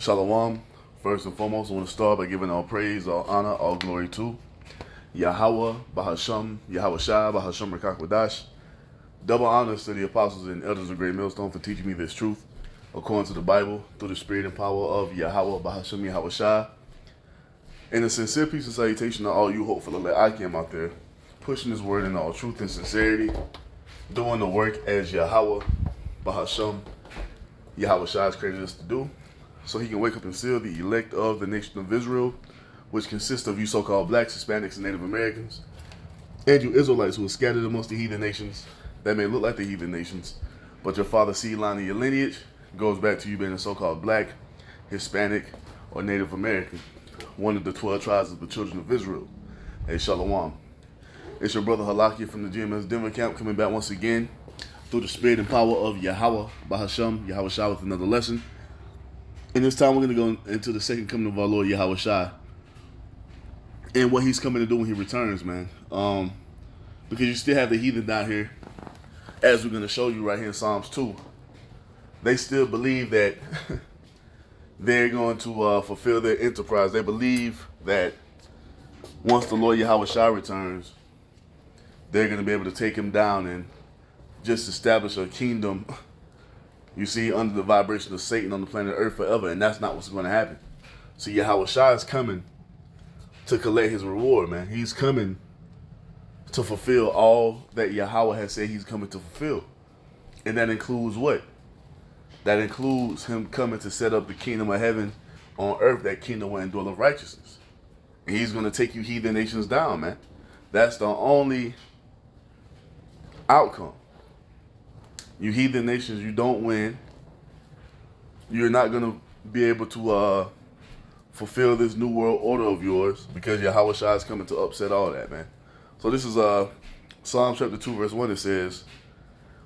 Shalom. First and foremost, I want to start by giving all praise, all honor, all glory to Yahweh, Bahasham, Yahawashi, Bahasham Rakakwadash. Double honors to the apostles and elders of Great Millstone for teaching me this truth according to the Bible through the spirit and power of Yahweh, Bahasham, Yahawashi. And a sincere peace and salutation to all you hopeful that I came out there, pushing this word in all truth and sincerity, doing the work as Yahweh, Bahasham, Yahawashi has created us to do so he can wake up and seal the elect of the nation of Israel, which consists of you so-called blacks, Hispanics, and Native Americans, and you Israelites who are scattered amongst the heathen nations that may look like the heathen nations, but your father's seed line and your lineage goes back to you being a so-called black, Hispanic, or Native American, one of the 12 tribes of the children of Israel. Hey, Shalom. It's your brother Halakia from the GMS Denver camp coming back once again through the spirit and power of Yahweh, Bahasham, Yahawashi with another lesson. And this time we're going to go into the second coming of our Lord Yahawashi. And what he's coming to do when he returns, man. Um, because you still have the heathen down here, as we're going to show you right here in Psalms 2. They still believe that they're going to uh, fulfill their enterprise. They believe that once the Lord Yahawashi returns, they're going to be able to take him down and just establish a kingdom you see, under the vibration of Satan on the planet Earth forever, and that's not what's going to happen. See, Yahawashi is coming to collect his reward, man. He's coming to fulfill all that Yahweh has said he's coming to fulfill. And that includes what? That includes him coming to set up the kingdom of heaven on earth, that kingdom will endure of righteousness. And he's going to take you heathen nations down, man. That's the only outcome. You heathen nations, you don't win. You're not going to be able to uh, fulfill this new world order of yours because Yahawashi is coming to upset all that, man. So this is uh, Psalm chapter 2, verse 1. It says,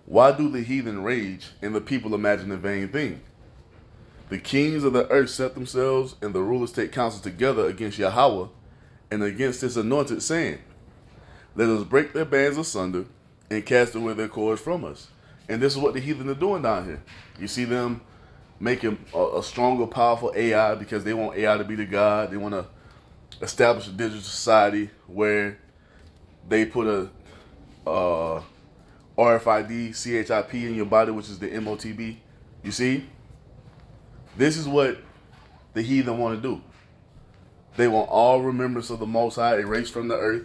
Why do the heathen rage and the people imagine a vain thing? The kings of the earth set themselves and the rulers take counsel together against Yahweh and against his anointed, saying, Let us break their bands asunder and cast away their cords from us. And this is what the heathen are doing down here. You see them making a, a stronger, powerful AI because they want AI to be the God. They want to establish a digital society where they put a uh, RFID, CHIP in your body, which is the MOTB. You see? This is what the heathen want to do. They want all remembrance of the Most High erased from the earth.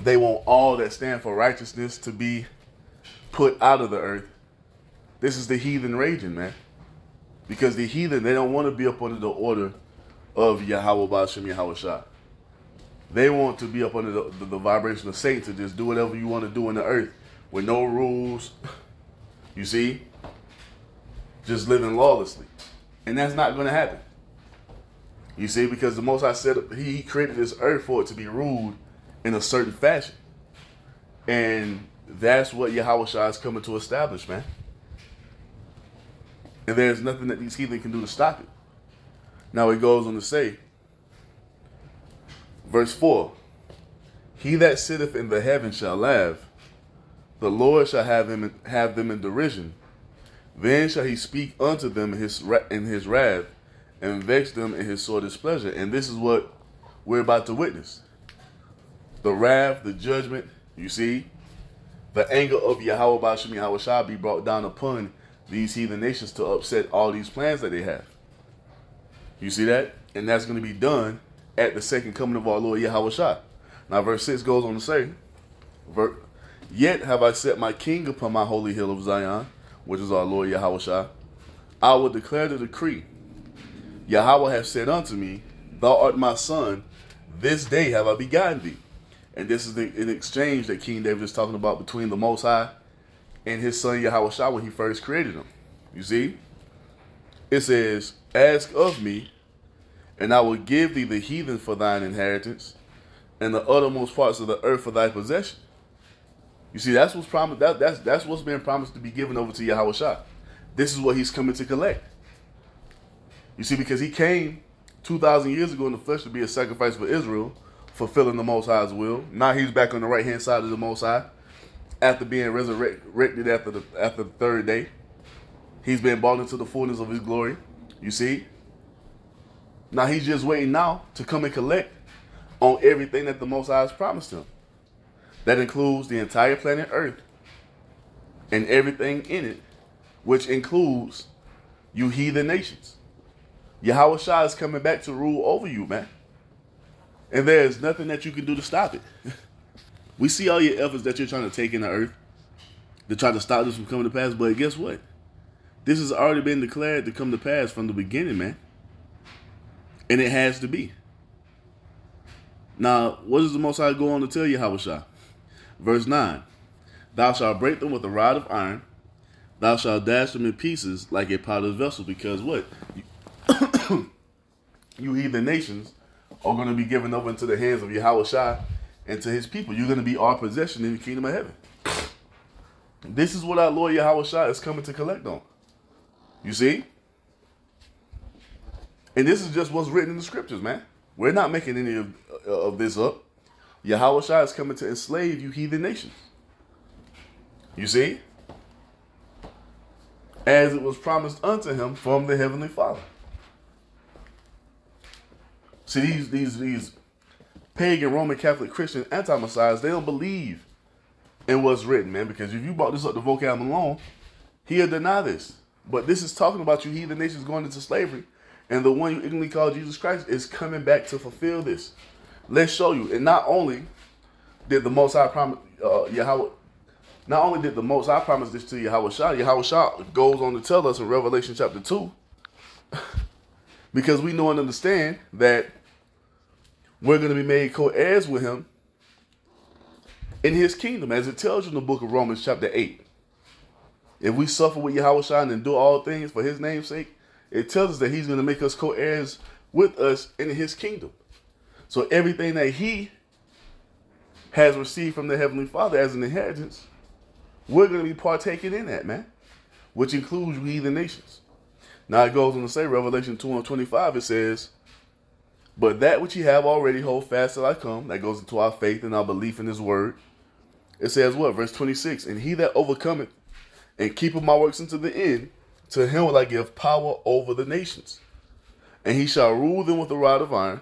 They want all that stand for righteousness to be put out of the earth. This is the heathen raging, man. Because the heathen, they don't want to be up under the order of Yahweh Bahasham Yahweh Shah. They want to be up under the, the, the, vibration of Satan to just do whatever you want to do in the earth with no rules. You see? Just living lawlessly. And that's not going to happen. You see, because the Most I said he created this earth for it to be ruled in a certain fashion. And that's what Yahawashi is coming to establish, man. And there's nothing that these heathen can do to stop it. Now it goes on to say, verse 4 He that sitteth in the heaven shall laugh, the Lord shall have him have them in derision. Then shall he speak unto them in his in his wrath, and vex them in his sore displeasure. And this is what we're about to witness: the wrath, the judgment. You see, the anger of Yahweh Bahasham Yahweh Shah be brought down upon these heathen nations to upset all these plans that they have. You see that? And that's going to be done at the second coming of our Lord Yahawashi. Now, verse 6 goes on to say, Yet have I set my king upon my holy hill of Zion, which is our Lord Yahawashi. I will declare the decree. Yahweh has said unto me, Thou art my son, this day have I begotten thee. And this is the, an exchange that King David is talking about between the Most High and his son Yahawashi when he first created him. You see? It says, Ask of me, and I will give thee the heathen for thine inheritance, and the uttermost parts of the earth for thy possession. You see, that's what's promised. That, that's that's what's been promised to be given over to Yahawashi. This is what he's coming to collect. You see, because he came two thousand years ago in the flesh to be a sacrifice for Israel, fulfilling the Most High's will. Now he's back on the right hand side of the Most High, after being resurrected after the after the third day. He's been brought into the fullness of his glory. You see? Now he's just waiting now to come and collect on everything that the Most High has promised him. That includes the entire planet Earth and everything in it, which includes you heathen nations. Yahawashi is coming back to rule over you, man. And there is nothing that you can do to stop it. we see all your efforts that you're trying to take in the earth to try to stop this from coming to pass, but guess what? This has already been declared to come to pass from the beginning, man. And it has to be. Now, what does the Most High go on to tell you, Habashah? Verse 9 Thou shalt break them with a rod of iron, thou shalt dash them in pieces like a potter's vessel, because what? You, you heathen nations are going to be given over into the hands of Yahawashi and to his people. You're going to be our possession in the kingdom of heaven. This is what our Lord Yahawashi is coming to collect on. You see? And this is just what's written in the scriptures, man. We're not making any of, uh, of this up. Yahawashi is coming to enslave you heathen nations. You see? As it was promised unto him from the heavenly Father. See, these these these pagan Roman Catholic Christian anti-messiahs, they don't believe in what's written, man. Because if you brought this up to vocab alone, he'll deny this. But this is talking about you heathen nations going into slavery, and the one you ignorantly call Jesus Christ is coming back to fulfill this. Let's show you. And not only did the Most High promise uh, Yahweh, not only did the Most High promise this to Yahawashi, Yahweh Shah goes on to tell us in Revelation chapter two, because we know and understand that we're going to be made co-heirs with Him in His kingdom, as it tells you in the book of Romans chapter eight. If we suffer with Yahweh and do all things for His name's sake, it tells us that He's going to make us co-heirs with us in His kingdom. So everything that he has received from the Heavenly Father as an inheritance, we're going to be partaking in that, man, which includes you heathen nations. Now it goes on to say, Revelation 2 and 25, it says, But that which ye have already hold fast till I come. That goes into our faith and our belief in his word. It says what? Verse 26, And he that overcometh and keepeth my works unto the end, to him will I give power over the nations. And he shall rule them with a rod of iron,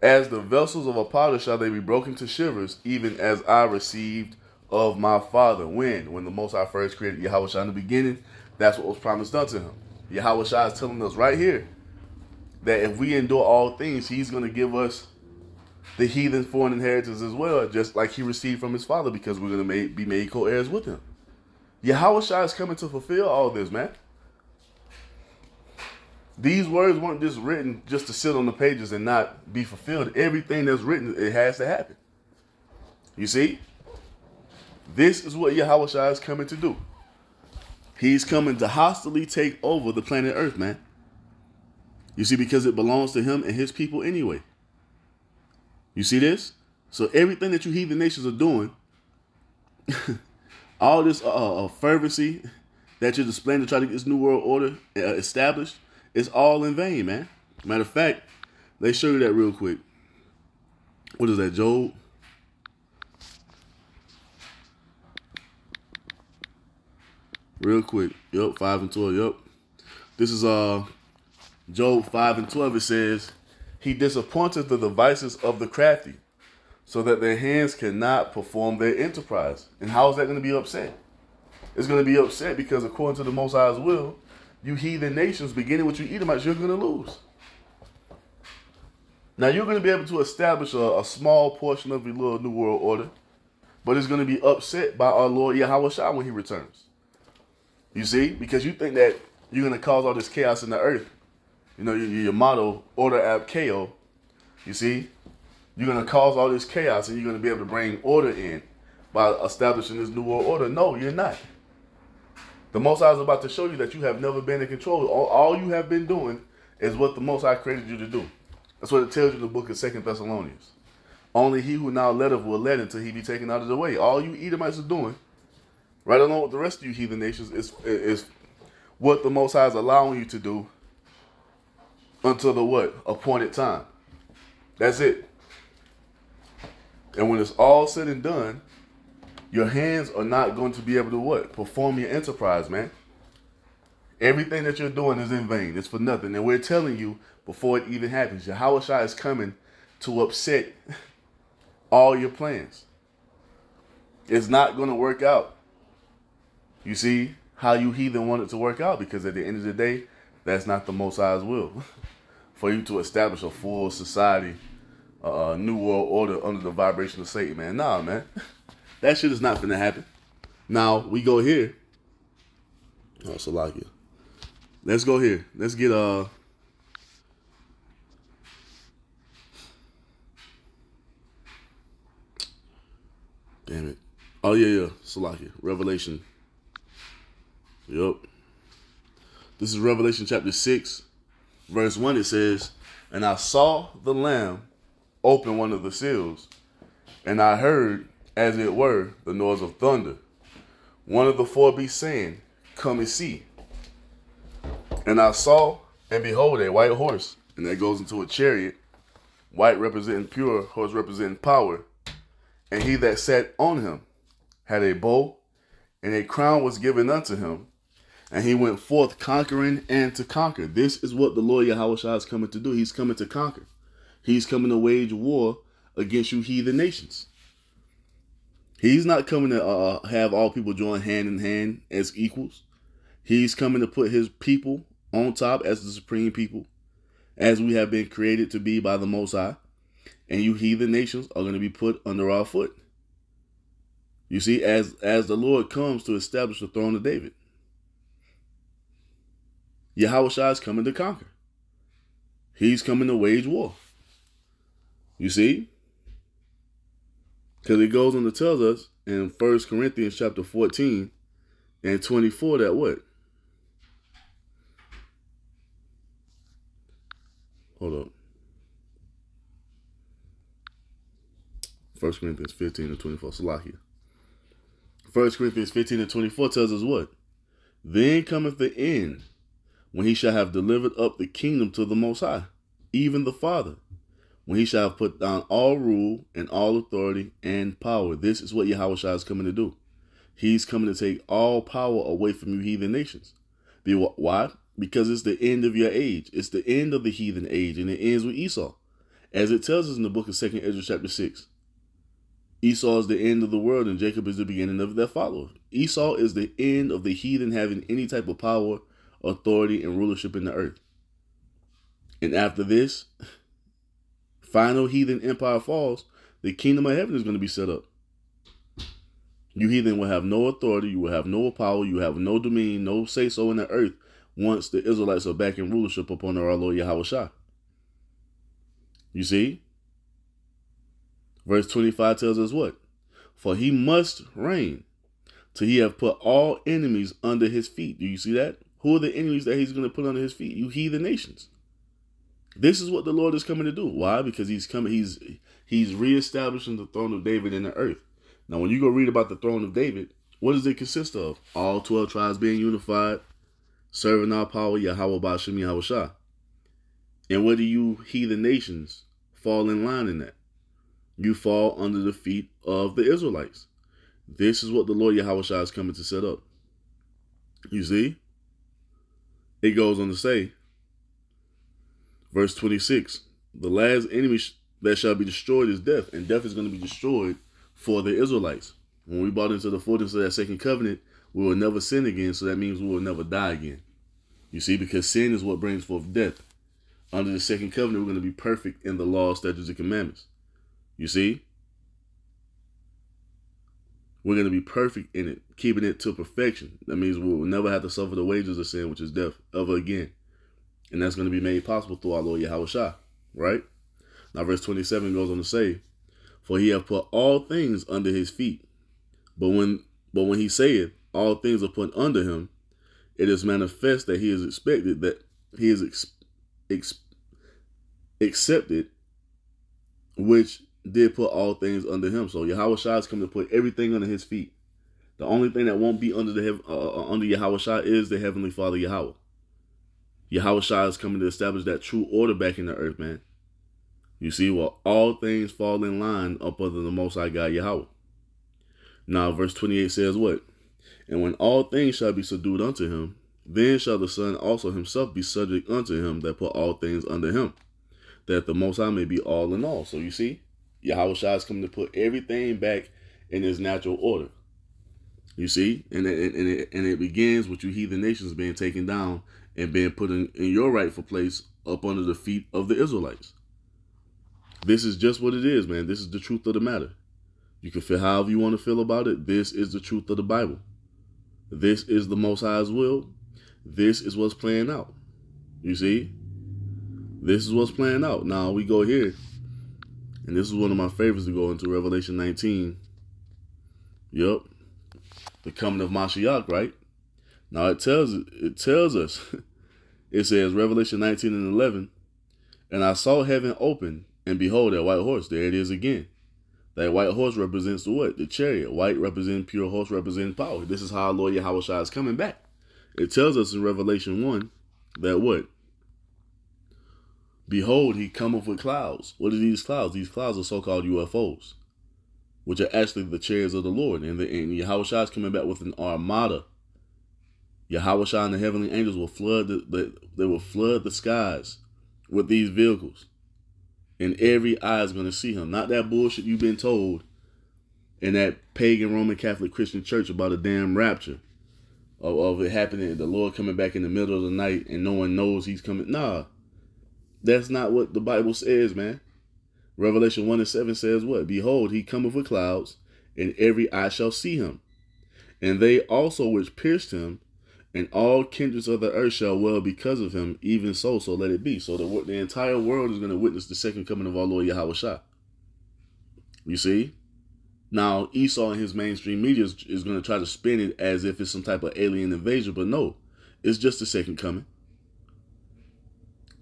as the vessels of a potter shall they be broken to shivers, even as I received of my father. When? When the Most High first created Yahawashi in the beginning, that's what was promised unto him. Yahawashi is telling us right here that if we endure all things, he's going to give us the heathen foreign inheritance as well, just like he received from his father, because we're going to be made co-heirs with him. Yahweh is coming to fulfill all this, man. These words weren't just written just to sit on the pages and not be fulfilled. Everything that's written, it has to happen. You see? This is what Yahweh is coming to do. He's coming to hostily take over the planet Earth, man. You see, because it belongs to him and his people anyway. You see this? So everything that you heathen nations are doing, all this uh, uh, fervency that you're displaying to try to get this new world order uh, established, it's all in vain, man. Matter of fact, let's show you that real quick. What is that, Job? Real quick. Yep, 5 and 12. Yep. This is uh Job 5 and 12. It says, He disappointed the devices of the crafty, so that their hands cannot perform their enterprise. And how is that going to be upset? It's going to be upset because according to the Most High's will, you heathen nations, beginning with you Edomites, you're going to lose. Now you're going to be able to establish a, a, small portion of your little new world order, but it's going to be upset by our Lord Yahawashi when he returns. You see, because you think that you're going to cause all this chaos in the earth. You know, your, your order ab chaos. You see, you're going to cause all this chaos and you're going to be able to bring order in by establishing this new world order. No, you're not. The Most High is about to show you that you have never been in control. All, all you have been doing is what the Most High created you to do. That's what it tells you in the book of Second Thessalonians. Only he who now letteth will let until he be taken out of the way. All you Edomites are doing, right along with the rest of you heathen nations, is is what the Most High is allowing you to do until the what appointed time. That's it. And when it's all said and done, your hands are not going to be able to what? Perform your enterprise, man. Everything that you're doing is in vain. It's for nothing. And we're telling you before it even happens. Yahawashi is coming to upset all your plans. It's not going to work out. You see how you heathen want it to work out because at the end of the day, that's not the Most High's will. For you to establish a full society, a uh, new world order under the vibration of Satan, man. Nah, man. that shit is not to happen. Now, we go here. Oh, Salakia. Let's go here. Let's get uh Damn it. Oh yeah, yeah. Salakia. Revelation. Yep. This is Revelation chapter 6, verse 1. It says, And I saw the Lamb open one of the seals, and I heard, as it were, the noise of thunder. One of the four beasts saying, Come and see. And I saw, and behold, a white horse, and that goes into a chariot, white representing pure, horse representing power. And he that sat on him had a bow, and a crown was given unto him. And he went forth conquering and to conquer. This is what the Lord Yahweh is coming to do. He's coming to conquer. He's coming to wage war against you heathen nations. He's not coming to uh, have all people join hand in hand as equals. He's coming to put his people on top as the supreme people, as we have been created to be by the Most High. And you heathen nations are going to be put under our foot. You see, as as the Lord comes to establish the throne of David, Yahawashi is coming to conquer. He's coming to wage war. You see? Because it goes on to tell us in First Corinthians chapter 14 and 24 that what? Hold up. First Corinthians 15 and 24. Salakia. First Corinthians 15 and 24 tells us what? Then cometh the end, when he shall have delivered up the kingdom to the Most High, even the Father, when he shall have put down all rule and all authority and power. This is what Yahweh is coming to do. He's coming to take all power away from you heathen nations. Why? Because it's the end of your age. It's the end of the heathen age, and it ends with Esau. As it tells us in the book of Second Ezra chapter 6. Esau is the end of the world, and Jacob is the beginning of their followers. Esau is the end of the heathen having any type of power, authority, and rulership in the earth. And after this, final heathen empire falls, the kingdom of heaven is going to be set up. You heathen will have no authority, you will have no power, you have no dominion, no say so in the earth once the Israelites are back in rulership upon our Lord Yahawashi. You see? Verse 25 tells us what? For he must reign till he have put all enemies under his feet. Do you see that? Who are the enemies that he's going to put under his feet? You heathen nations. This is what the Lord is coming to do. Why? Because he's coming, he's he's reestablishing the throne of David in the earth. Now, when you go read about the throne of David, what does it consist of? All 12 tribes being unified, serving our power, Yahweh Bahasham Yahweh Shah. And where do you heathen nations fall in line in that? you fall under the feet of the Israelites. This is what the Lord Yahweh is coming to set up. You see? It goes on to say, verse 26 the last enemy that shall be destroyed is death, and death is going to be destroyed for the Israelites. When we bought into the fullness of that second covenant, we will never sin again, so that means we will never die again. You see, because sin is what brings forth death. Under the second covenant, we're going to be perfect in the law, statutes, and commandments. You see? We're going to be perfect in it, keeping it to perfection. That means we will never have to suffer the wages of sin, which is death, ever again. And that's going to be made possible through our Lord Yahweh right? Now, verse 27 goes on to say, For he hath put all things under his feet. But when but when he saith, All things are put under him, it is manifest that he is expected, that he is ex, ex, accepted, which did put all things under him. So Yahawashi is coming to put everything under his feet. The only thing that won't be under the uh, uh, under Yahawashi is the Heavenly Father Yahweh. Yahawashi is coming to establish that true order back in the earth, man. You see, well, all things fall in line up under the Most High God Yahweh. Now, verse 28 says what? And when all things shall be subdued unto him, Then shall the Son also himself be subject unto him that put all things under him, that the Most High may be all in all. So you see, Yahawashi is coming to put everything back in its natural order. You see, and it, and it, and it begins with you heathen nations being taken down and being put in, in your rightful place up under the feet of the Israelites. This is just what it is, man. This is the truth of the matter. You can feel however you want to feel about it. This is the truth of the Bible. This is the Most High's will. This is what's playing out. You see? This is what's playing out. Now we go here, and this is one of my favorites to go into Revelation 19. Yep. The coming of Mashiach, right? Now it tells it tells us, it says Revelation 19 and 11, and I saw heaven open, and behold, that white horse. There it is again. That white horse represents the what? The chariot. White represents pure horse, represents power. This is how our Lord Yahweh is coming back. It tells us in Revelation 1 that what? Behold, he cometh with clouds. What are these clouds? These clouds are so-called UFOs, which are actually the chariots of the Lord. And, the, and Yahweh is coming back with an armada. Yahweh and the heavenly angels will flood the, the they will flood the skies with these vehicles and every eye is going to see him. Not that bullshit you've been told in that pagan Roman Catholic Christian church about a damn rapture of, of it happening, the Lord coming back in the middle of the night and no one knows he's coming. Nah, that's not what the Bible says, man. Revelation 1 and 7 says what? Behold, he cometh with clouds, and every eye shall see him. And they also which pierced him and all kindreds of the earth shall well because of him, even so, so let it be. So the, the entire world is going to witness the second coming of our Lord Yahawashi. You see? Now, Esau and his mainstream media is, is going to try to spin it as if it's some type of alien invasion, but no, it's just the second coming.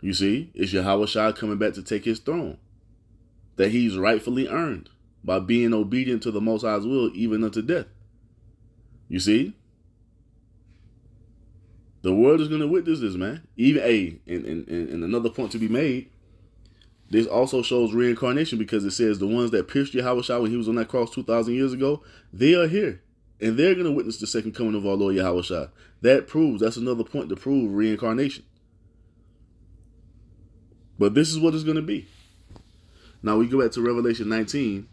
You see? It's Yahweh coming back to take his throne that he's rightfully earned by being obedient to the Most High's will, even unto death. You see? The world is going to witness this, man. Even a and, and, and another point to be made. This also shows reincarnation because it says the ones that pierced Yahweh when he was on that cross 2,000 years ago, they are here. And they're going to witness the second coming of our Lord Yahweh. That proves, that's another point to prove reincarnation. But this is what it's going to be. Now we go back to Revelation 19.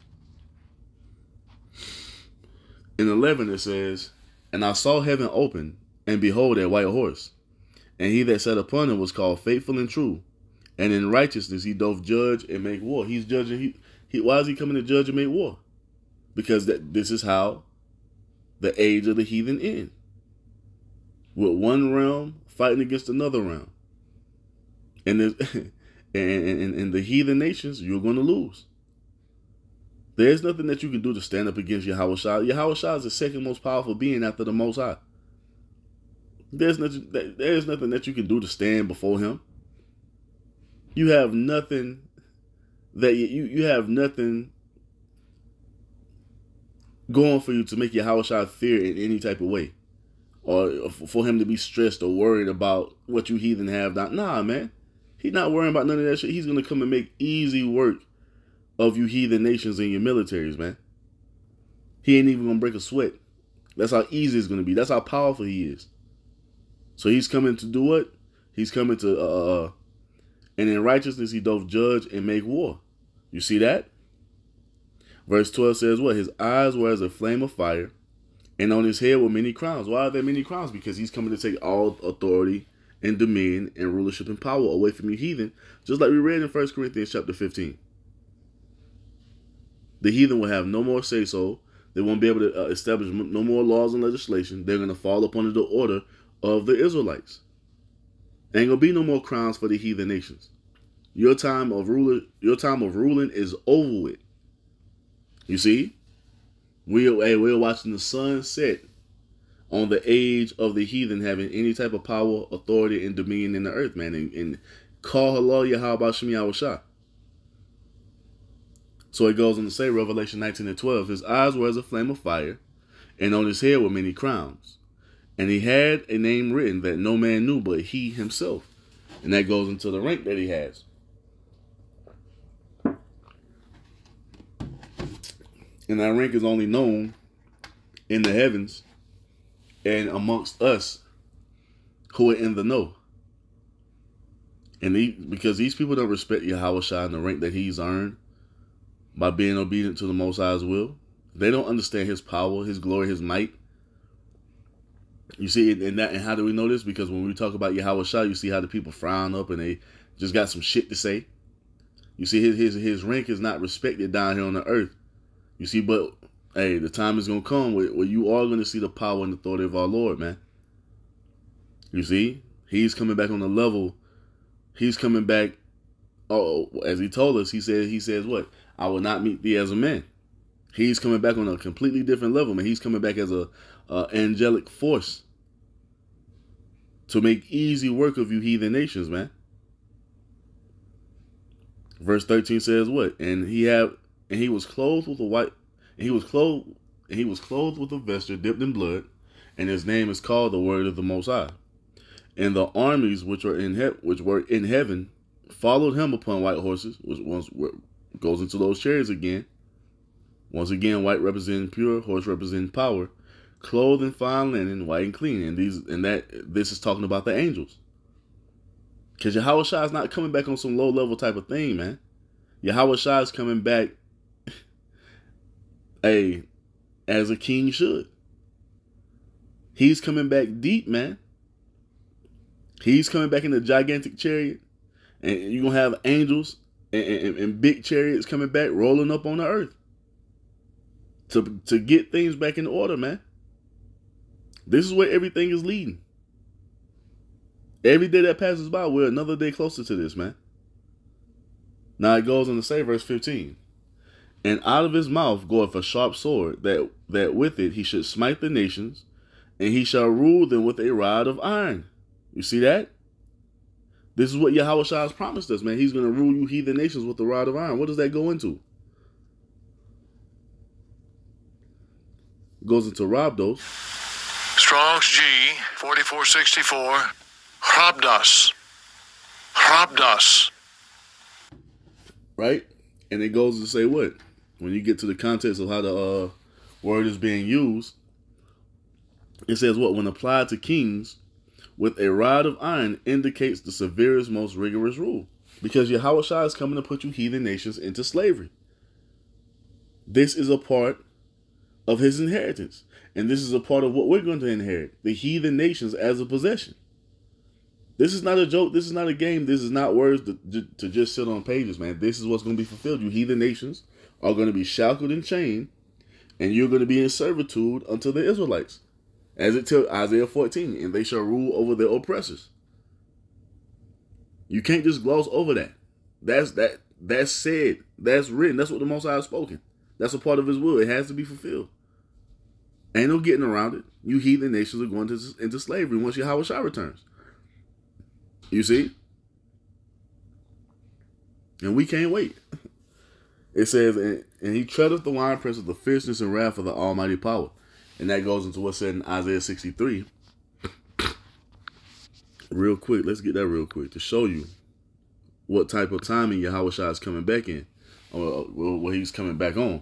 In 11 it says, And I saw heaven open, and behold, a white horse. And he that sat upon him was called faithful and true. And in righteousness he doth judge and make war. He's judging. He, he why is he coming to judge and make war? Because that this is how the age of the heathen end. With one realm fighting against another realm. And, and, and, and the heathen nations, you're going to lose. There's nothing that you can do to stand up against Yahawashi. Yahweh Shah is the second most powerful being after the Most High. There's nothing. There's nothing that you can do to stand before him. You have nothing that you you have nothing going for you to make your house out fear in any type of way, or for him to be stressed or worried about what you heathen have done. Nah, man, he's not worrying about none of that shit. He's gonna come and make easy work of you heathen nations and your militaries, man. He ain't even gonna break a sweat. That's how easy it's gonna be. That's how powerful he is. So he's coming to do what? He's coming to, uh, uh, and in righteousness he doth judge and make war. You see that? Verse 12 says what? His eyes were as a flame of fire, and on his head were many crowns. Why are there many crowns? Because he's coming to take all authority and dominion and rulership and power away from you heathen, just like we read in 1 Corinthians chapter 15. The heathen will have no more say so. They won't be able to uh, establish no more laws and legislation. They're going to fall upon the order of the Israelites. Ain't gonna be no more crowns for the heathen nations. Your time of ruler, your time of ruling is over with. You see, we hey, we're watching the sun set on the age of the heathen having any type of power, authority, and dominion in the earth, man. And, and call halal Yahweh Shem Yahweh So it goes on to say, Revelation 19 and 12, his eyes were as a flame of fire, and on his head were many crowns. And he had a name written that no man knew but he himself. And that goes into the rank that he has. And that rank is only known in the heavens and amongst us who are in the know. And he, because these people don't respect Yahweh and the rank that he's earned by being obedient to the Most High's will, they don't understand his power, his glory, his might. You see, and that, and how do we know this? Because when we talk about Yahweh you see how the people frown up and they just got some shit to say. You see, his his his rank is not respected down here on the earth. You see, but hey, the time is gonna come where, where you are gonna see the power and the authority of our Lord, man. You see, he's coming back on the level. He's coming back. Oh, as he told us, he said he says what? I will not meet thee as a man. He's coming back on a completely different level, man. He's coming back as a, a angelic force to make easy work of you heathen nations, man. Verse 13 says what? And he had and he was clothed with a white he was clothed he was clothed with a vesture dipped in blood, and his name is called the word of the most high. And the armies which were in he- which were in heaven followed him upon white horses, which once goes into those chariots again. Once again, white representing pure, horse representing power, clothed in fine linen, white and clean. And these and that this is talking about the angels. Because Yahawashi is not coming back on some low level type of thing, man. Yahawashi is coming back a as a king should. He's coming back deep, man. He's coming back in a gigantic chariot. And you're gonna have angels and, and, and big chariots coming back rolling up on the earth. To to get things back in order, man. This is where everything is leading. Every day that passes by, we're another day closer to this, man. Now it goes on to say, verse 15. And out of his mouth goeth a sharp sword, that, that with it he should smite the nations, and he shall rule them with a rod of iron. You see that? This is what Yahweh has promised us, man. He's going to rule you heathen nations with the rod of iron. What does that go into? goes into Rhabdos. Strong's G, 4464. Hrabdas. Hrabdas. Right? And it goes to say what? When you get to the context of how the uh, word is being used, it says what? When applied to kings with a rod of iron indicates the severest, most rigorous rule. Because Yahweh is coming to put you heathen nations into slavery. This is a part of his inheritance. And this is a part of what we're going to inherit the heathen nations as a possession. This is not a joke. This is not a game. This is not words to, to just sit on pages, man. This is what's going to be fulfilled. You heathen nations are going to be shackled and chained, and you're going to be in servitude unto the Israelites. As it tells Isaiah 14, and they shall rule over their oppressors. You can't just gloss over that. That's that that's said. That's written. That's what the Most High has spoken. That's a part of his will. It has to be fulfilled. Ain't no getting around it. You heathen nations are going to, into slavery once Yahawashi returns. You see? And we can't wait. It says, and, and he treadeth the winepress of the fierceness and wrath of the almighty power. And that goes into what's said in Isaiah 63. real quick, let's get that real quick to show you what type of timing Yahweh is coming back in, or what he's coming back on.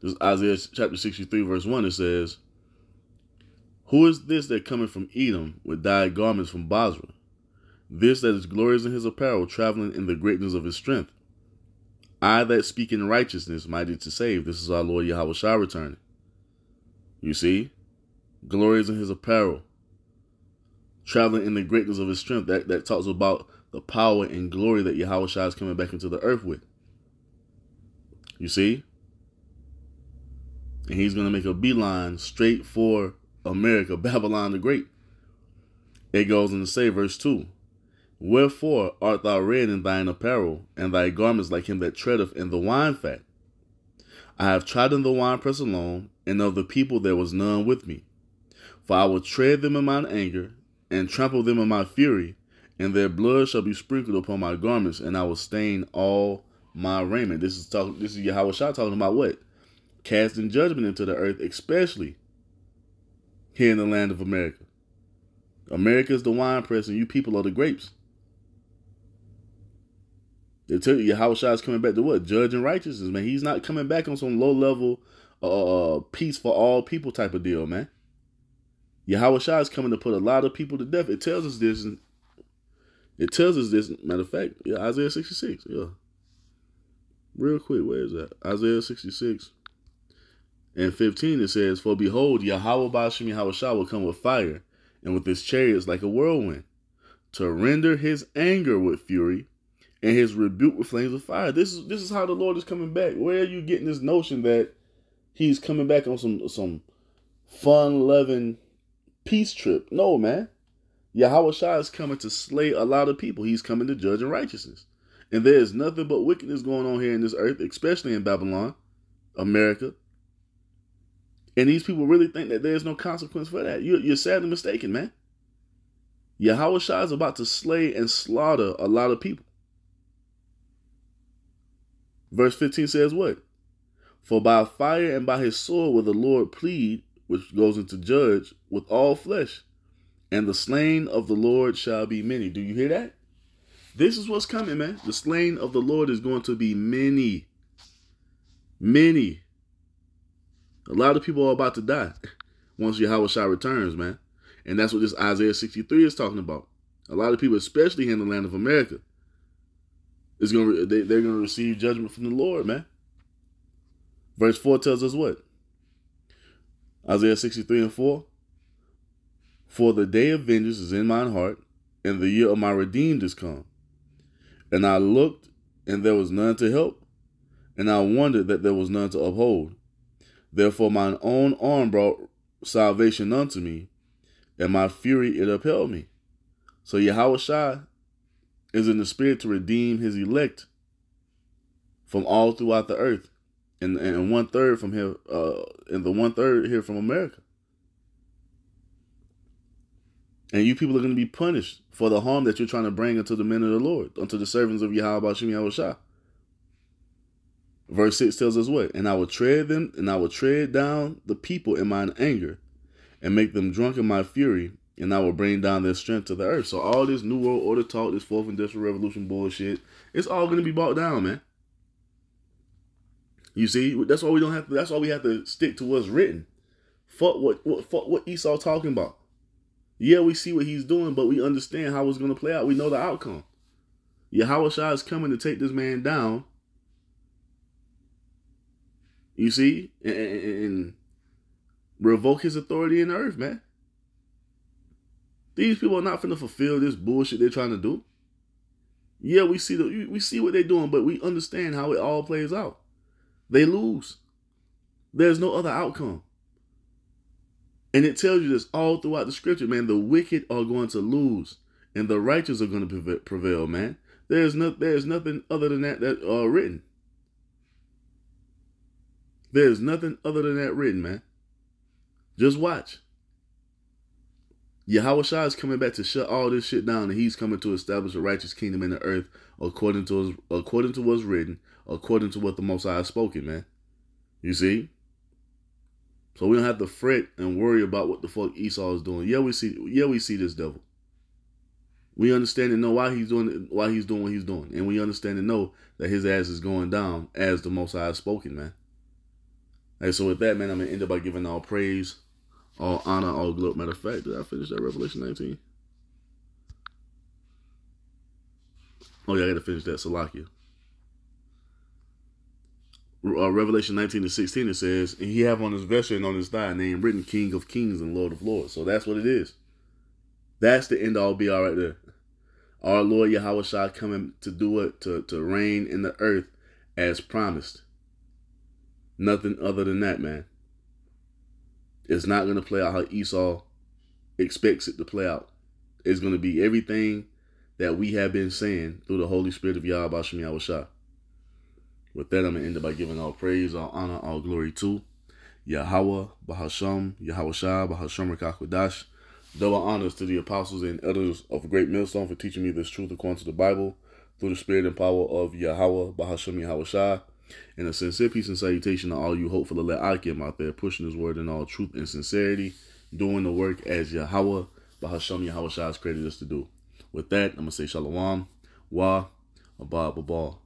This Isaiah chapter 63, verse 1, it says, Who is this that cometh from Edom with dyed garments from Bozrah? This that is glorious in his apparel, traveling in the greatness of his strength. I that speak in righteousness, mighty to save. This is our Lord Yahawashi returning. You see? Glory is in his apparel. Traveling in the greatness of his strength. That, that talks about the power and glory that Yahawashi is coming back into the earth with. You see? And he's going to make a beeline straight for America, Babylon the Great. It goes in the say, verse 2 Wherefore art thou red in thine apparel, and thy garments like him that treadeth in the wine fat? I have trodden the winepress alone, and of the people there was none with me. For I will tread them in mine anger, and trample them in my fury, and their blood shall be sprinkled upon my garments, and I will stain all my raiment. This is talking. This is Yahawashi talking about what? Casting judgment into the earth, especially here in the land of America. America is the wine press, and you people are the grapes. They tell you Shai is coming back to what? Judge and righteousness, man. He's not coming back on some low level uh peace for all people type of deal, man. Yahweh is coming to put a lot of people to death. It tells us this. It tells us this. Matter of fact, yeah, Isaiah 66. Yeah. Real quick, where is that? Isaiah 66 and 15. It says, For behold, Yahweh Bahasham Yahweh will come with fire, and with his chariots like a whirlwind, to render his anger with fury, and his rebuke with flames of fire. This is this is how the Lord is coming back. Where are you getting this notion that he's coming back on some some fun loving peace trip? No, man. Yahawashi is coming to slay a lot of people. He's coming to judge in righteousness. And there is nothing but wickedness going on here in this earth, especially in Babylon, America. And these people really think that there's no consequence for that. You're, you're sadly mistaken, man. Yahawashi is about to slay and slaughter a lot of people. Verse 15 says what? For by fire and by his sword will the Lord plead, which goes into judge, with all flesh and the slain of the Lord shall be many. Do you hear that? This is what's coming, man. The slain of the Lord is going to be many. Many. A lot of people are about to die once Yahawashi returns, man. And that's what this Isaiah 63 is talking about. A lot of people, especially in the land of America, is going they, they're going to receive judgment from the Lord, man. Verse 4 tells us what? Isaiah 63 and 4. For the day of vengeance is in mine heart, and the year of my redeemed is come. And I looked, and there was none to help, and I wondered that there was none to uphold. Therefore mine own arm brought salvation unto me, and my fury it upheld me. So Yahawashi is in the spirit to redeem his elect from all throughout the earth, and and one third from here, uh, and the one third here from America. And you people are going to be punished for the harm that you're trying to bring unto the men of the Lord, unto the servants of Yahweh Bahasham Yahweh Verse 6 tells us what? And I will tread them, and I will tread down the people in mine anger, and make them drunk in my fury, and I will bring down their strength to the earth. So all this New World Order talk, this Fourth Industrial Revolution bullshit, it's all going to be brought down, man. You see, that's why we don't have to. That's why we have to stick to what's written. Fuck what what fuck what Esau talking about. Yeah, we see what he's doing, but we understand how it's going to play out. We know the outcome. Yahweh is coming to take this man down. You see? And, and, revoke his authority in the earth, man. These people are not going to fulfill this bullshit they're trying to do. Yeah, we see the we see what they're doing, but we understand how it all plays out. They lose. There's no other outcome. And it tells you this all throughout the scripture, man. The wicked are going to lose, and the righteous are going to prevail, man. There's no, there's nothing other than that that uh, written. There's nothing other than that written, man. Just watch. Yahweh is coming back to shut all this shit down, and he's coming to establish a righteous kingdom in the earth according to his, according to what's written, according to what the Most High has spoken, man. You see? So we don't have to fret and worry about what the fuck Esau is doing. Yeah, we see yeah, we see this devil. We understand and know why he's doing why he's doing what he's doing. And we understand and know that his ass is going down as the most high has spoken, man. Hey, so with that, man, I'm gonna end up by giving all praise, all honor, all glory. Matter of fact, did I finish that Revelation 19? Oh yeah, I gotta finish that Salakia uh, Revelation 19 to 16, it says, and he have on his vesture and on his thigh name written King of Kings and Lord of Lords. So that's what it is. That's the end all be all right there. Our Lord Yahawashi coming to do it, to, to reign in the earth as promised. Nothing other than that, man. It's not going to play out how Esau expects it to play out. It's going to be everything that we have been saying through the Holy Spirit of Yahweh Yahweh With that, I'm going to end it by giving all praise, all honor, all glory to Yahweh, Bahasham, Yahawashi, Bahasham. Double honors to the apostles and elders of Great Millstone for teaching me this truth according to the Bible through the spirit and power of Yahweh, Bahasham, Yahawashi. And a sincere peace and salutation to all you hopeful let Akim out there pushing his word in all truth and sincerity, doing the work as Yahweh, Bahasham, Yahawashi has created us to do. With that, I'm going to say Shalom, Wa, Abba, Abba.